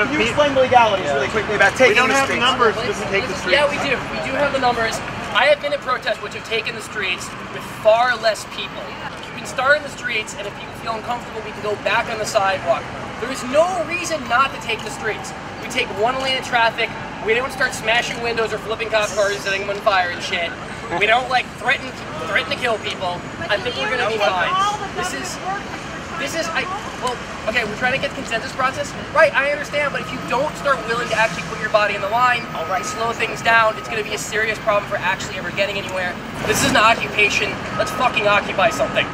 of can you explain the legalities really quickly about taking the streets? We don't the have the streets? numbers to take the streets. Yeah, we do. We do have the numbers. I have been at protests which have taken the streets with far less people. You can start in the streets, and if people feel uncomfortable, we can go back on the sidewalk. There is no reason not to take the streets. We take one lane of traffic. We don't start smashing windows or flipping cop cars, and setting them on fire and shit. We don't like threaten threaten to kill people. I think we're gonna be fine. This is this is I well okay. We're trying to get the consensus process right. I understand, but if you don't start willing to actually put your body in the line and slow things down, it's going to be a serious problem for actually ever getting anywhere. This is an occupation. Let's fucking occupy something.